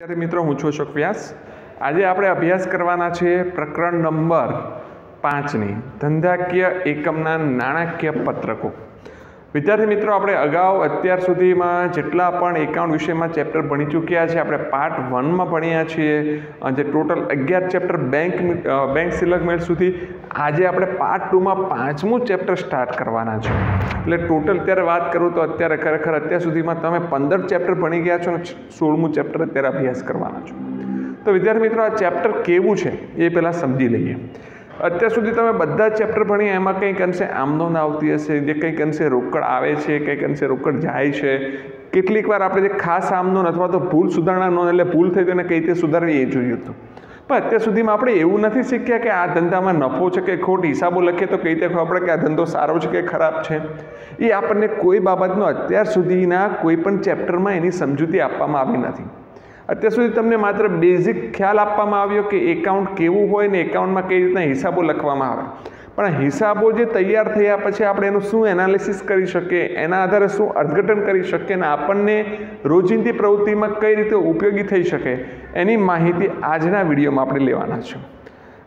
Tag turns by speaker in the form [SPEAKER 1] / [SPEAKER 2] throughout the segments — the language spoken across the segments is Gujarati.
[SPEAKER 1] વિદ્યાર્થી મિત્રો, હું છું અશોક વ્યાસ. આજે આપણે અભ્યાસ કરવાના છે પ્રકરણ નંબર પાંચની, ધંધાકીય એકમના નાણાકીય પત્રકો. વિદ્યાર્થી મિત્રો, આપણે અગાઉ અત્યાર સુધીમાં જેટલા પણ એકાઉન્ટ વિષયમાં ચેપ્ટર ભણી ચૂક્યા છે, આપણે પાર્ટ વનમાં ભણ્યા છીએ જે ટોટલ અગિયાર ચેપ્ટર બેંક બેંક સિલક મેળ સુધી આજે આપણે પાર્ટ ટુમાં પાંચમું ચેપ્ટર સ્ટાર્ટ કરવાના છે. એટલે ટોટલ અત્યારે વાત કરું તો અત્યારે ખરેખર અત્યાર સુધીમાં તમે પંદર ચેપ્ટર ભણી ગયા છો અને સોળમું ચેપ્ટર અત્યારે અભ્યાસ કરવાના છો. તો વિદ્યાર્થી મિત્રો, આ ચેપ્ટર કેવું છે એ પહેલાં સમજી લઈએ. અત્યાર સુધી તમે બધા ચેપ્ટર ભણી એમાં કંઈક અંશે આમદોન આવતી હશે, જે કંઈક અંશે રોકડ આવે છે, કંઈક અંશે રોકડ જાય છે. કેટલીક વાર આપણે જે ખાસ આમદોન અથવા તો ભૂલ સુધારણા નોંધ એટલે ભૂલ થઈ તો એને કઈ રીતે સુધારવી એ જોયું હતું પણ અત્યાર સુધીમાં આપણે એવું નથી શીખ્યા કે આ ધંધામાં નફો છે કે ખોટ, હિસાબો લખીએ તો કઈ રીતે ખબર પડે કે આ ધંધો સારો છે કે ખરાબ છે? એ આપણને કોઈ બાબતનો અત્યાર સુધીના કોઈ પણ ચેપ્ટરમાં એની સમજૂતી આપવામાં આવી નથી. અત્યાર સુધી તમને માત્ર બેઝિક ખ્યાલ આપવામાં આવ્યો કે એકાઉન્ટ કેવું હોય ને એકાઉન્ટમાં કઈ રીતના હિસાબો લખવામાં આવે. પણ હિસાબો જે તૈયાર થયા પછી આપણે એનું શું એનાલિસિસ કરી શકીએ? એના આધારે શું અર્થઘટન કરી શકીએ અને આપણને રોજિંદી પ્રવૃત્તિમાં કઈ રીતે ઉપયોગી થઈ શકે? એની માહિતી આજના વિડીયોમાં આપણે લેવાના છે.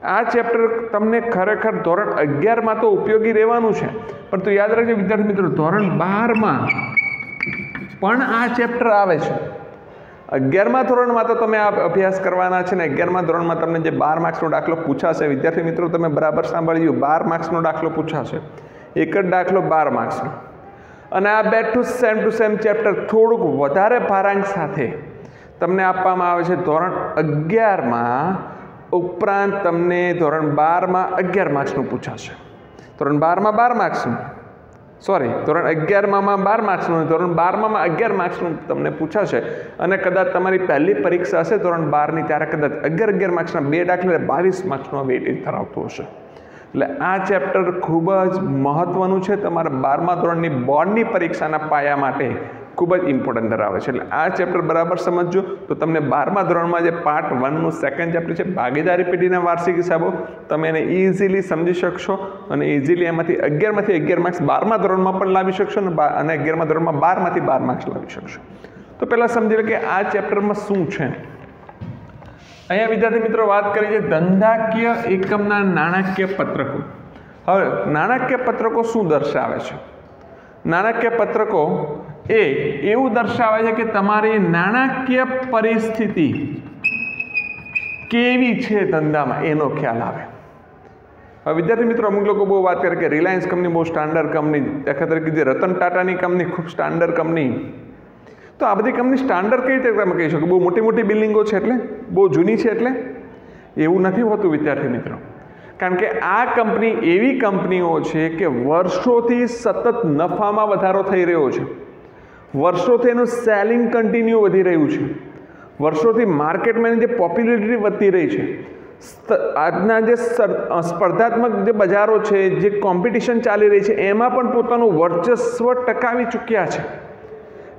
[SPEAKER 1] આ ચેપ્ટર તમને ખરેખર ધોરણ અગિયારમાં તો ઉપયોગી રહેવાનું છે. પરંતુ યાદ રાખજો વિદ્યાર્થી મિત્રો, ધોરણ બારમાં પણ આ ચેપ્ટર આવે છે. અગિયારમા ધોરણમાં તો તમે આ અભ્યાસ કરવાના છે ને અગિયારમા ધોરણમાં તમને જે બાર માર્ક્સનો દાખલો પૂછાશે, વિદ્યાર્થી મિત્રો તમે બરાબર સાંભળ્યું બાર માર્ક્સનો દાખલો પૂછાશે. એક જ દાખલો બાર માર્ક્સનો. અને આ બે two same two same chapter થોડુંક વધારે ભારાંક સાથે તમને આપવામાં આવે છે. ધોરણ અગિયારમાં ઉપરાંત તમને ધોરણ બારમાં અગિયાર માર્ક્સનું પૂછાશે. ધોરણ બારમાં બાર માર્ક્સનું. સોરી ધોરણ અગિયારમાં બાર માર્ક્સનું ધોરણ બારમાં અગિયાર માર્ક્સનું તમને પૂછાશે. અને કદાચ તમારી પહેલી પરીક્ષા હશે ધોરણ બારની, ત્યારે કદાચ અગિયાર અગિયાર માર્ક્સના બે દાખલા બાવીસ માર્ક્સનો વેટેજ ધરાવતું હશે. એટલે આ ચેપ્ટર ખૂબ જ મહત્ત્વનું છે તમારા બારમા ધોરણની બોર્ડની પરીક્ષાના પાયા માટે. ખૂબ જ ઇમ્પોર્ટન્ટ ધરાવે છે. એટલે આ ચેપ્ટર બરાબર સમજજો. તો તમને બારમા ધોરણમાં જે પાર્ટ વનનું સેકન્ડ ચેપ્ટર છે, ભાગીદારી પેઢીના વાર્ષિક હિસાબો તમે એને ઇઝીલી સમજી શકશો અને ઇઝીલી એમાંથી અગિયારમાંથી અગિયાર માર્ક્સ બારમા ધોરણમાં પણ લાવી શકશો અને અને અગિયારમા ધોરણમાં બારમાંથી બાર માર્ક્સ લાવી શકશો. તો પહેલાં સમજી લો કે આ ચેપ્ટરમાં શું છે? અહીંયા વિદ્યાર્થી મિત્રો વાત કરી છે ધંધાકીય એકમના નાણાકીય પત્રકો. હવે નાણાકીય પત્રકો શું દર્શાવે છે? નાણાકીય પત્રકો એ એવું દર્શાવે છે કે તમારી નાણાકીય પરિસ્થિતિ કેવી છે ધંધામાં? એનો ખ્યાલ આવે. હવે વિદ્યાર્થી મિત્રો, અમુક લોકો બહુ વાત કરે કે રિલાયન્સ કંપની બહુ સ્ટાન્ડર્ડ કંપની દાખલા તરીકે જે રતન ટાટાની કંપની ખૂબ સ્ટાન્ડર્ડ કંપની તો આ બધી કંપની સ્ટાન્ડર્ડ કઈ રીતે તમે કહી શકો? બહુ મોટી મોટી બિલ્ડિંગો છે એટલે? બહુ જૂની છે એટલે? એવું નથી હોતું વિદ્યાર્થી મિત્રો. કારણ કે આ કંપની એવી કંપનીઓ છે કે વર્ષોથી સતત નફામાં વધારો થઈ રહ્યો છે. વર્ષોથી એનું સેલિંગ કન્ટિન્યુ વધી રહ્યું છે. વર્ષોથી માર્કેટમાં એની જે પોપ્યુલરિટી વધતી રહી છે. આજના જે સ્પર્ધાત્મક જે બજારો છે, જે કોમ્પિટિશન ચાલી રહી છે, એમાં પણ પોતાનું વર્ચસ્વ ટકાવી ચૂક્યા છે.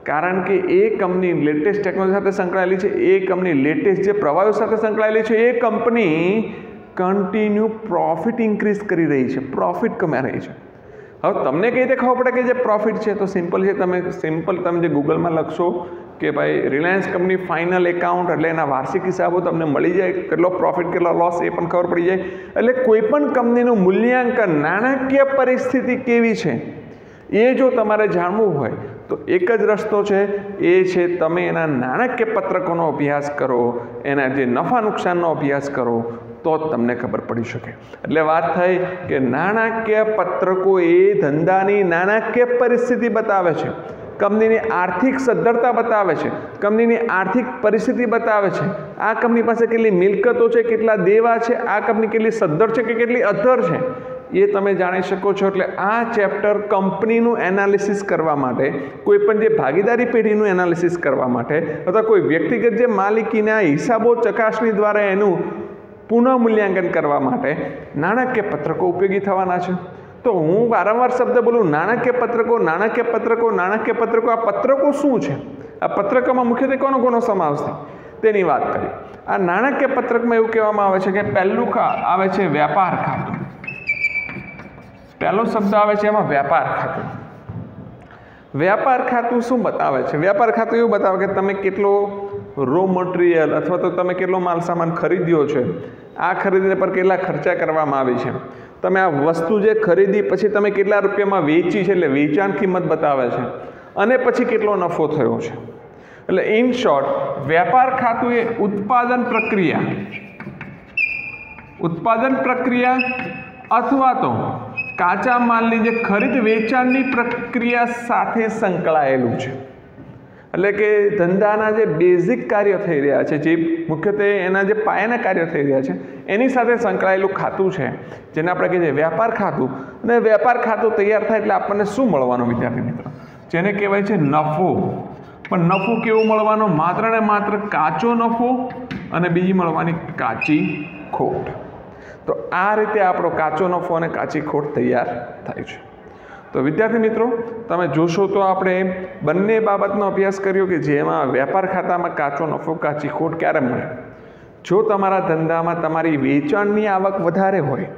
[SPEAKER 1] કારણ કે એ કંપની લેટેસ્ટ ટેકનોલોજી સાથે સંકળાયેલી છે, એ કંપની લેટેસ્ટ જે પ્રવાહો સાથે સંકળાયેલી છે, એ કંપની કન્ટિન્યુ પ્રોફિટ ઇન્ક્રીઝ કરી રહી છે પ્રોફિટ કમાઈ રહી છે. હવે તમને કઈ રીતે ખબર પડે કે જે પ્રોફિટ છે, તો સિમ્પલ છે, તમે સિમ્પલ તમે જે ગૂગલમાં લખશો કે ભાઈ રિલાયન્સ કંપની ફાઇનલ એકાઉન્ટ એટલે એના વાર્ષિક હિસાબો તમને મળી જાય, કેટલો પ્રોફિટ કેટલો લોસ એ પણ ખબર પડી જાય. એટલે કોઈ પણ કંપનીનું મૂલ્યાંકન નાણાકીય પરિસ્થિતિ કેવી છે, એ જો તમારે જાણવું હોય, તો એક જ રસ્તો છે, એ છે તમે એના નાણાકીય પત્રકોનો અભ્યાસ કરો, એના જે નફા નુકસાનનો અભ્યાસ કરો તો જ તમને ખબર પડી શકે. એટલે વાત થઈ કે નાણાકીય પત્રકો એ ધંધાની નાણાકીય પરિસ્થિતિ બતાવે છે. કંપનીની આર્થિક સદ્ધરતા બતાવે છે. કંપનીની આર્થિક પરિસ્થિતિ બતાવે છે. આ કંપની પાસે કેટલી મિલકતો છે, કેટલા દેવા છે, આ કંપની કેટલી સદ્ધર છે કે કેટલી અધર છે? એ તમે જાણી શકો છો. એટલે આ ચેપ્ટર કંપનીનું એનાલિસિસ કરવા માટે, કોઈ પણ જે ભાગીદારી પેઢીનું એનાલિસિસ કરવા માટે, અથવા કોઈ વ્યક્તિગત જે માલિકીના હિસાબો ચકાસણી દ્વારા એનું પુનઃ મૂલ્યાંકન કરવા માટે નાણાકીય પત્રકો ઉપયોગી થવાના છે. તો હું વારંવાર શબ્દ બોલું, નાણાકીય પત્રકો નાણાકીય પત્રકો નાણાકીય પત્રકો, આ પત્રકો શું છે? આ પત્રકોમાં મુખ્યત્વે કોનો કોનો સમાવેશ થાય? તેની વાત કરી આ નાણાકીય પત્રકમાં એવું કહેવામાં આવે છે કે પહેલું ખા- આવે છે વ્યાપાર ખાતું. પહેલો શબ્દ આવે છે એમાં વ્યાપાર ખાતું. વ્યાપાર ખાતું શું બતાવે છે? વ્યાપાર ખાતું એવું બતાવે કે તમે કેટલો રો મટીરિયલ અથવા તો તમે કેટલો માલ સામાન ખરીદ્યો છે, આ ખરીદીને પર કેટલા ખર્ચા કરવામાં આવે છે? તમે આ વસ્તુ જે ખરીદી, પછી તમે કેટલા રૂપિયામાં વેચી છે એટલે વેચાણ કિંમત બતાવે છે. અને પછી કેટલો નફો થયો છે. એટલે ઇન શોર્ટ વેપાર ખાતું એ ઉત્પાદન પ્રક્રિયા. ઉત્પાદન પ્રક્રિયા અથવા તો કાચા માલની જે ખરીદ વેચાણની પ્રક્રિયા સાથે સંકળાયેલું છે. એટલે કે ધંધાના જે બેઝિક કાર્યો થઈ રહ્યા છે, જે મુખ્યત્વે એના જે પાયાના કાર્યો થઈ રહ્યા છે, એની સાથે સંકળાયેલું ખાતું છે, જેને આપણે કહીએ છીએ વ્યાપાર ખાતું. અને વ્યાપાર ખાતું તૈયાર થાય એટલે આપણને શું મળવાનું, વિદ્યાર્થી મિત્રો? જેને કહેવાય છે નફો. પણ નફો કેવો મળવાનો? માત્ર ને માત્ર કાચો નફો અને બીજી મળવાની કાચી ખોટ. તો આ રીતે આપણો કાચો નફો અને કાચી ખોટ તૈયાર થાય છે. તો વિદ્યાર્થી મિત્રો, તમે જોશો તો આપણે બંને બાબતનો અભ્યાસ કર્યો કે જેમાં વેપાર ખાતામાં કાચો નફો, કાચી ખોટ ક્યારે મળે? જો તમારા ધંધામાં તમારી વેચાણની આવક વધારે હોય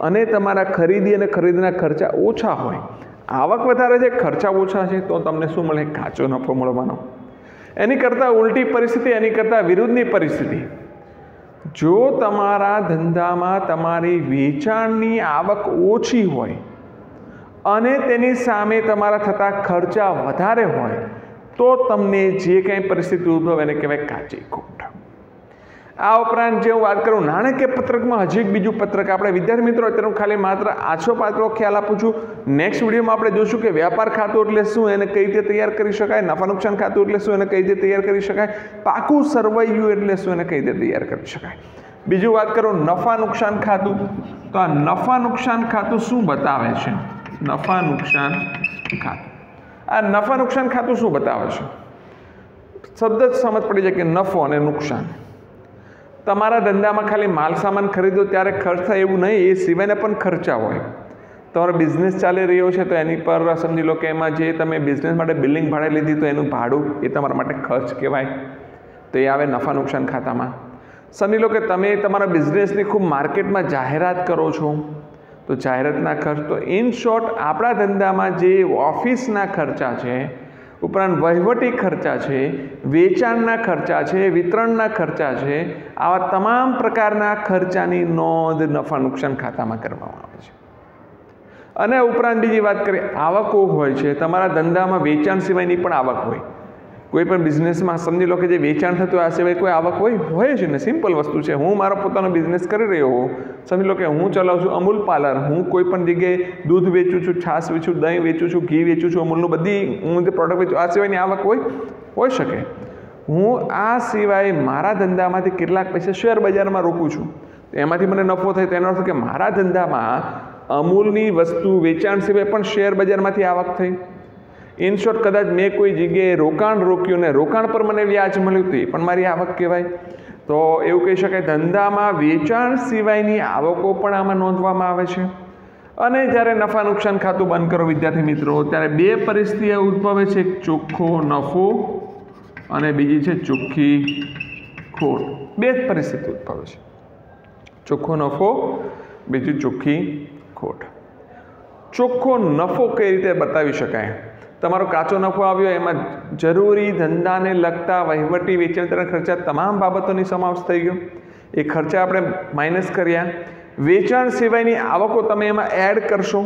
[SPEAKER 1] અને તમારા ખરીદી અને ખરીદના ખર્ચા ઓછા હોય, આવક વધારે છે, ખર્ચા ઓછા છે, તો તમને શું મળે? કાચો નફો મળવાનો. એની કરતાં ઉલટી પરિસ્થિતિ, એની કરતાં વિરુદ્ધની પરિસ્થિતિ. જો તમારા ધંધામાં તમારી વેચાણની આવક ઓછી હોય અને તેની સામે તમારા થતા ખર્ચા વધારે હોય, તો તમને જે કંઈ પરિસ્થિતિ ઉદ્ભવે એને કહેવાય કાચી ખોટ આ ઉપરાંત જે હું વાત કરું નાણાકીય પત્રકમાં, હજી એક બીજું પત્રક આપણે વિદ્યાર્થી મિત્રો અત્યારે હું ખાલી માત્ર આછો પાત્રો ખ્યાલ આપું છું. નેક્સ્ટ વિડીયોમાં આપણે જોશું કે વ્યાપાર ખાતું એટલે શું, એને કઈ રીતે તૈયાર કરી શકાય, નફા નુકસાન ખાતું એટલે શું, એને કઈ રીતે તૈયાર કરી શકાય, પાકું સરવૈયું એટલે શું, એને કઈ રીતે તૈયાર કરી શકાય. બીજું વાત કરું નફા નુકસાન ખાતું, તો આ નફા નુકસાન ખાતું શું બતાવે છે? નફા નુકસાન ખાતું. આ નફા નુકસાન ખાતું શું બતાવે છે? શબ્દ જ સમજ પડી જાય કે નફો અને નુકસાન. તમારા ધંધામાં ખાલી માલ સામાન ખરીદો ત્યારે ખર્ચ થાય એવું નહીં, એ સિવાયના પણ ખર્ચા હોય. તમારો બિઝનેસ ચાલી રહ્યો છે તો એની પર સમજી લો કે એમાં જે તમે બિઝનેસ માટે બિલ્ડિંગ ભાડે લીધી તો એનું ભાડું એ તમારા માટે ખર્ચ કહેવાય. તો એ આવે નફા નુકસાન ખાતામાં. સમજી લો કે તમે તમારા બિઝનેસની ખૂબ માર્કેટમાં જાહેરાત કરો છો. તો જાહેરાતના ખર્ચ તો ઇન શોર્ટ આપણા ધંધામાં જે ઓફિસના ખર્ચા છે, ઉપરાંત વહીવટી ખર્ચા છે, વેચાણના ખર્ચા છે, વિતરણના ખર્ચા છે, આવા તમામ પ્રકારના ખર્ચાની નોંધ નફા નુકસાન ખાતામાં કરવામાં આવે છે. અને ઉપરાંત બીજી વાત કરીએ, આવકો હોય છે, તમારા ધંધામાં વેચાણ સિવાયની પણ આવક હોય. કોઈ પણ બિઝનેસમાં સમજી લો કે જે વેચાણ થતું આ સિવાય કોઈ આવક હોય હોય છે ને સિમ્પલ વસ્તુ છે. હું મારો પોતાનો બિઝનેસ કરી રહ્યો હોઉં. સમજી લો કે હું ચલાવું છું અમૂલ પાર્લર હું કોઈ પણ જગ્યાએ દૂધ વેચું છું, છાશ વેચું, દહીં વેચું છું, ઘી વેચું છું, અમૂલનું બધી હું જે પ્રોડક્ટ વેચું આ સિવાયની આવક હોય હોઈ શકે. હું આ સિવાય મારા ધંધામાંથી કેટલાક પૈસા શેર બજારમાં રોકું છું. એમાંથી મને નફો થાય, તેનો અર્થ કે મારા ધંધામાં અમૂલની વસ્તુ વેચાણ સિવાય પણ શેર બજારમાંથી આવક થઈ. ઇન શોર્ટ કદાચ મેં કોઈ જગ્યાએ રોકાણ રોક્યું ને રોકાણ પર મને વ્યાજ મળ્યું હતું પણ મારી આવક કહેવાય. તો એવું કહી શકાય, ધંધામાં વેચાણ સિવાયની આવકો પણ આમાં નોંધવામાં આવે છે. અને જ્યારે નફા નુકસાન ખાતું બંધ કરો, વિદ્યાર્થી મિત્રો, ત્યારે બે પરિસ્થિતિ ઉદ્ભવે છે. એક ચોખ્ખો નફો અને બીજી છે ચોખ્ખી ખોટ. બે જ પરિસ્થિતિ ઉદ્ભવે છે. ચોખ્ખો નફો, બીજી ચોખ્ખી ખોટ. ચોખ્ખો નફો કઈ રીતે બતાવી શકાય? તમારો કાચો નફો આવ્યો એમાં જરૂરી ધંધાને લગતા વહીવટી વેચાણ ખર્ચા તમામ બાબતોની સમાવેશ થઈ ગયો. એ ખર્ચા આપણે માઇનસ કર્યા. વેચાણ સિવાયની આવકો તમે એમાં એડ કરશો.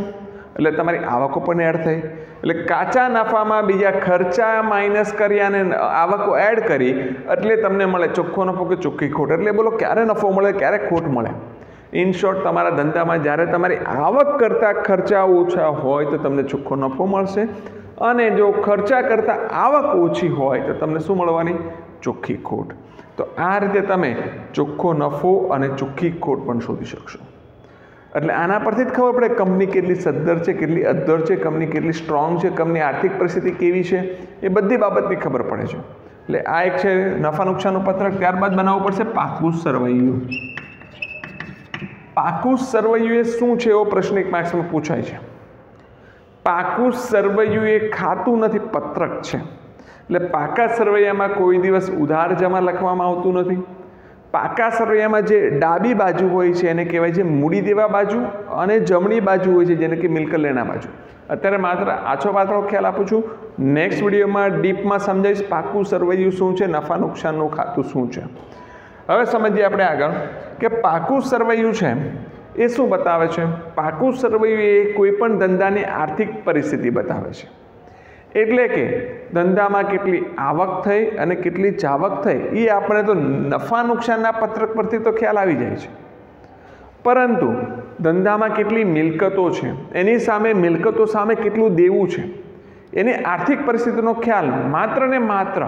[SPEAKER 1] એટલે તમારી આવકો પણ એડ થઈ. એટલે કાચા નફામાં બીજા ખર્ચા માઇનસ કર્યા અને આવકો એડ કરી, એટલે તમને મળે ચોખ્ખો નફો કે ચોખ્ખી ખોટ. એટલે બોલો ક્યારે નફો મળે, ક્યારે ખોટ મળે? ઇન શોર્ટ તમારા ધંધામાં જ્યારે તમારી આવક કરતાં ખર્ચા ઓછા હોય તો તમને ચોખ્ખો નફો મળશે. અને જો ખર્ચા કરતાં આવક ઓછી હોય તો તમને શું મળવાની? ચોખ્ખી ખોટ. તો આ રીતે તમે ચોખ્ખો નફો અને ચોખ્ખી ખોટ પણ શોધી શકશો. એટલે આના પરથી જ ખબર પડે કંપની કેટલી સદ્ધર છે, કેટલી અદ્ધર છે, કંપની કેટલી સ્ટ્રોંગ છે, કંપની આર્થિક પરિસ્થિતિ કેવી છે, એ બધી બાબતની ખબર પડે છે. એટલે આ એક છે નફા નુકસાનનું પત્રક, ત્યારબાદ બનાવવું પડશે પાકું સરવૈયું. પાકું સરવૈયું એ શું છે એવો પ્રશ્ન એક માર્ક્સમાં પૂછાય છે. પાકું સરવૈયું એ ખાતું નથી, પત્રક છે. એટલે પાકા સરવૈયામાં કોઈ દિવસ ઉધાર જમા લખવામાં આવતું નથી. પાકા સરવૈયામાં જે ડાબી બાજુ હોય છે, એને કહેવાય છે મૂડી દેવા બાજુ અને જમણી બાજુ હોય છે, જેને કે મિલકત બાજુ. અત્યારે માત્ર આછો પાત્રો ખ્યાલ આપું છું. નેક્સ્ટ વિડીયોમાં ડીપમાં સમજાવીશ પાકું સરવૈયું શું છે, નફા નુકસાનનું ખાતું શું છે. હવે સમજીએ આપણે આગળ કે પાકું સરવૈયું છે એ શું બતાવે છે? પાકું સરવૈયું એ કોઈપણ ધંધાની આર્થિક પરિસ્થિતિ બતાવે છે. એટલે કે ધંધામાં કેટલી આવક થઈ અને કેટલી જાવક થઈ એ આપણે તો નફા નુકસાનના પત્રક પરથી તો ખ્યાલ આવી જાય છે. પરંતુ ધંધામાં કેટલી મિલકતો છે, એની સામે મિલકતો સામે કેટલું દેવું છે, એની આર્થિક પરિસ્થિતિનો ખ્યાલ માત્ર ને માત્ર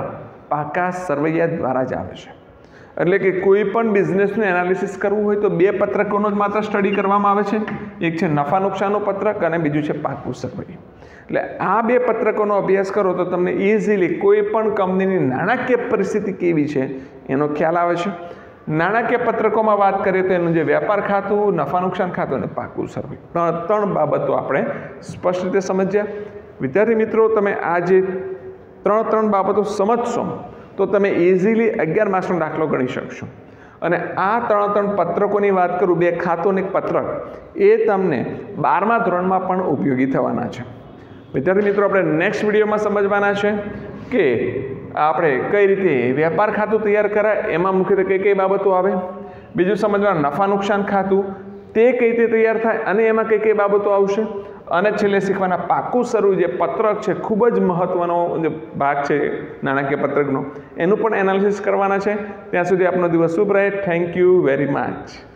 [SPEAKER 1] પાકા સરવૈયા દ્વારા જ આવે છે. એટલે કે કોઈ પણ બિઝનેસનું એનાલિસિસ કરવું હોય તો બે પત્રકોનો જ માત્ર સ્ટડી કરવામાં આવે છે. એક છે નફા નુકસાનનું પત્રક અને બીજું છે પાકું પુસ્તકભાઈ એટલે આ બે પત્રકોનો અભ્યાસ કરો તો તમને ઇઝીલી કોઈ પણ કંપનીની નાણાકીય પરિસ્થિતિ કેવી છે એનો ખ્યાલ આવે છે. નાણાકીય પત્રકોમાં વાત કરીએ તો એનું જે વેપાર ખાતું, નફા નુકસાન ખાતું અને પાકું સર્વે ત્રણ બાબતો આપણે સ્પષ્ટ રીતે સમજ્યા વિદ્યાર્થી મિત્રો, તમે આ જે ત્રણ ત્રણ બાબતો સમજશો તો તમે ઇઝીલી અગિયાર માર્ક્સનો દાખલો ગણી શકશો. અને આ ત્રણ ત્રણ પત્રકોની વાત કરું, બે ખાતું અને એક પત્રક, એ તમને બારમા ધોરણમાં પણ ઉપયોગી થવાના છે. વિદ્યાર્થી મિત્રો, આપણે નેક્સ્ટ વિડીયોમાં સમજવાના છે કે આપણે કઈ રીતે વેપાર ખાતું તૈયાર કરાય, એમાં મુખ્યત્વે કઈ કઈ બાબતો આવે? બીજું સમજવાનું નફા નુકસાન ખાતું, તે કઈ રીતે તૈયાર થાય, અને એમાં કઈ કઈ બાબતો આવશે? અને છેલ્લે શીખવાના પાકું શરૂ જે પત્રક છે, ખૂબ જ મહત્ત્વનો જે ભાગ છે નાણાકીય પત્રકનો. એનું પણ એનાલિસિસ કરવાના છે. ત્યાં સુધી આપનો દિવસ શુભ રહે. Thank you very much